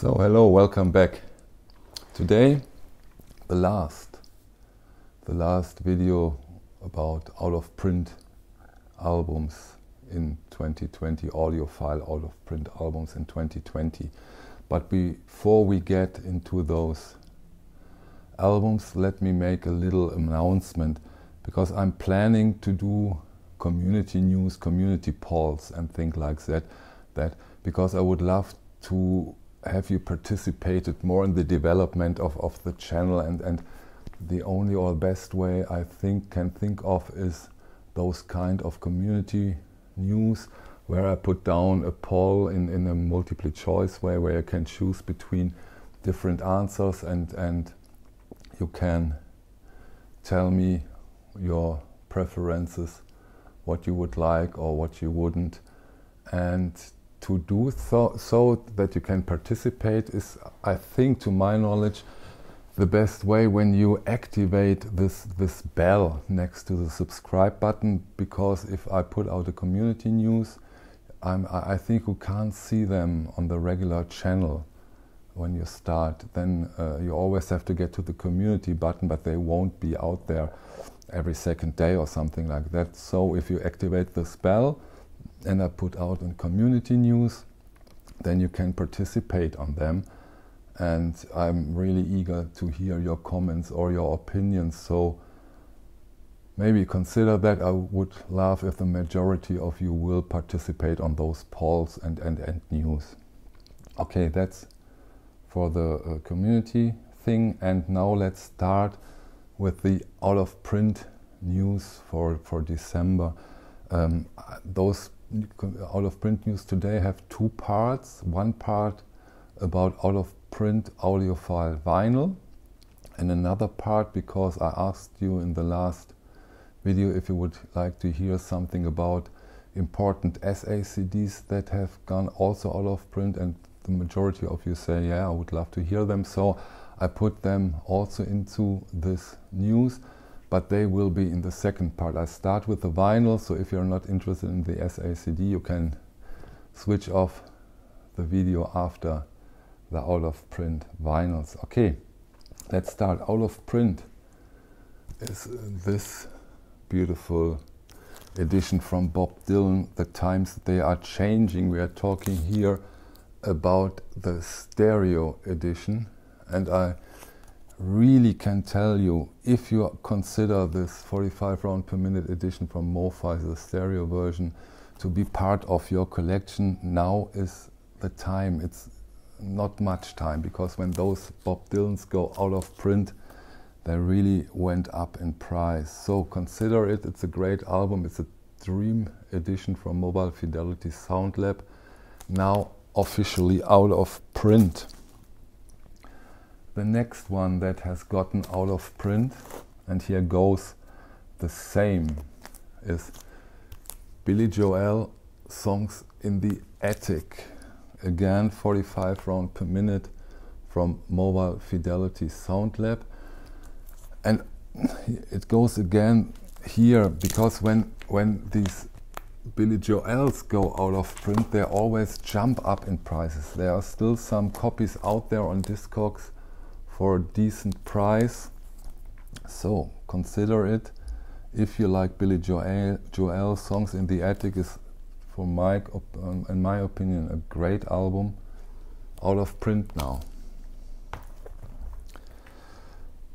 So, hello, welcome back. Today, the last, the last video about out of print albums in 2020, audiophile out of print albums in 2020. But before we get into those albums, let me make a little announcement because I'm planning to do community news, community polls, and things like that. That because I would love to have you participated more in the development of, of the channel and, and the only or best way I think can think of is those kind of community news where I put down a poll in, in a multiple choice way where you can choose between different answers and, and you can tell me your preferences, what you would like or what you wouldn't. And to do so, so that you can participate is, I think, to my knowledge, the best way when you activate this this bell next to the subscribe button. Because if I put out a community news, I'm, I think you can't see them on the regular channel when you start. Then uh, you always have to get to the community button, but they won't be out there every second day or something like that. So if you activate this bell and I put out in community news, then you can participate on them. And I'm really eager to hear your comments or your opinions. So maybe consider that. I would love if the majority of you will participate on those polls and, and, and news. Okay, that's for the uh, community thing. And now let's start with the out of print news for, for December. Um, those out of print news today have two parts. One part about out of print audiophile vinyl, and another part because I asked you in the last video if you would like to hear something about important SACDs that have gone also out of print, and the majority of you say, Yeah, I would love to hear them. So I put them also into this news but they will be in the second part. I start with the vinyl, so if you're not interested in the SACD, you can switch off the video after the out of print vinyls. Okay, let's start. Out of print is uh, this beautiful edition from Bob Dylan. The times they are changing. We are talking here about the stereo edition, and I really can tell you if you consider this 45 round per minute edition from MoFi, the stereo version, to be part of your collection, now is the time. It's not much time because when those Bob Dylans go out of print, they really went up in price. So consider it. It's a great album. It's a dream edition from Mobile Fidelity Sound Lab, now officially out of print. The next one that has gotten out of print, and here goes the same, is Billy Joel Songs in the Attic. Again, 45 round per minute from Mobile Fidelity Sound Lab. And it goes again here because when when these Billy Joels go out of print, they always jump up in prices. There are still some copies out there on Discogs for a decent price. So consider it. If you like Billy Joel, Joel songs in the attic is, for my um, in my opinion, a great album. Out of print now.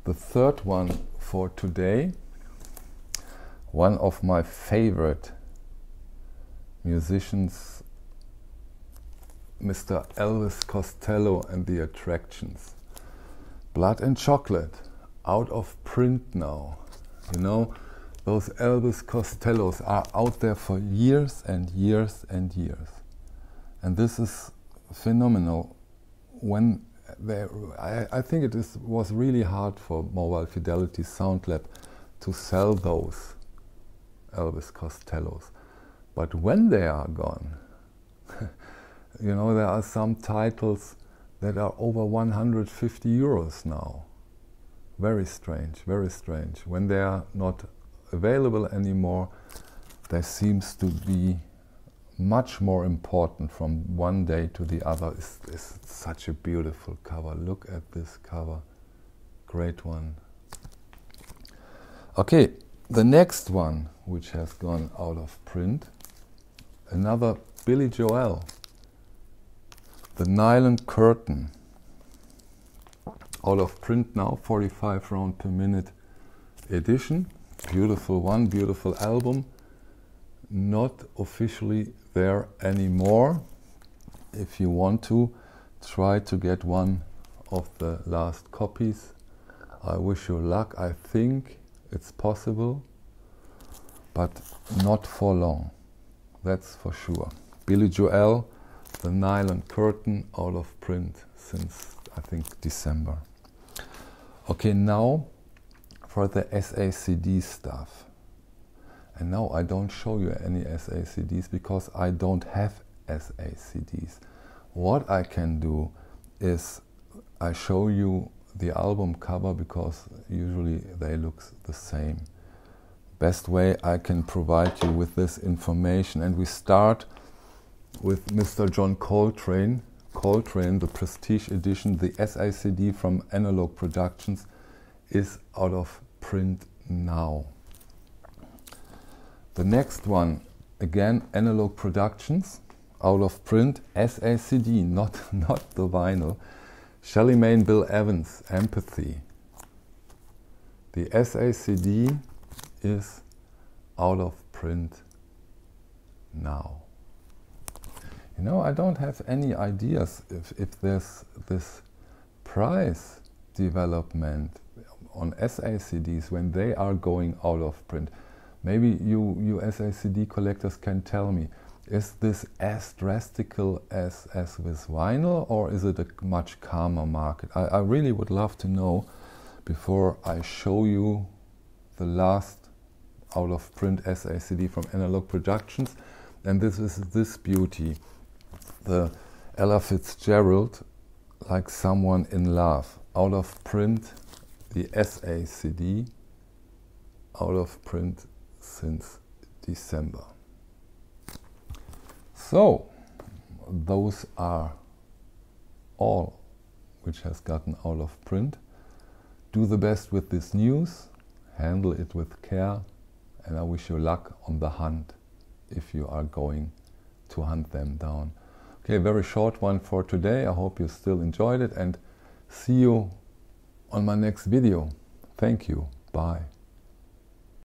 The third one for today, one of my favorite musicians, Mr. Elvis Costello and the Attractions. Blood and Chocolate, out of print now. You know, those Elvis Costellos are out there for years and years and years. And this is phenomenal. When they, I, I think it is, was really hard for Mobile Fidelity Sound Lab to sell those Elvis Costellos. But when they are gone, you know, there are some titles that are over 150 euros now. Very strange, very strange. When they are not available anymore, there seems to be much more important from one day to the other is, is such a beautiful cover. Look at this cover. Great one. Okay, the next one, which has gone out of print, another Billy Joel. The Nylon Curtain. Out of print now, 45 round per minute edition. Beautiful one, beautiful album. Not officially there anymore. If you want to, try to get one of the last copies. I wish you luck. I think it's possible, but not for long. That's for sure. Billy Joel, The Nylon Curtain, out of print since I think December. Okay, now for the SACD stuff. And now I don't show you any SACDs because I don't have SACDs. What I can do is I show you the album cover because usually they look the same. Best way I can provide you with this information. And we start with Mr. John Coltrane. Coltrane, the Prestige Edition, the SACD from Analogue Productions, is out of print now. The next one, again, Analogue Productions, out of print, SACD, not, not the vinyl. Shelly Manne, Bill Evans, Empathy. The SACD is out of print now. You know, I don't have any ideas if, if there's this price development on SACDs when they are going out of print. Maybe you, you SACD collectors can tell me, is this as drastical as, as with vinyl or is it a much calmer market? I, I really would love to know before I show you the last out of print SACD from Analogue Productions. And this is this beauty, the Ella Fitzgerald, like someone in love, out of print, the SACD, out of print since December. So, those are all which has gotten out of print. Do the best with this news, handle it with care, and I wish you luck on the hunt if you are going to hunt them down. Okay, very short one for today. I hope you still enjoyed it and see you on my next video. Thank you. Bye.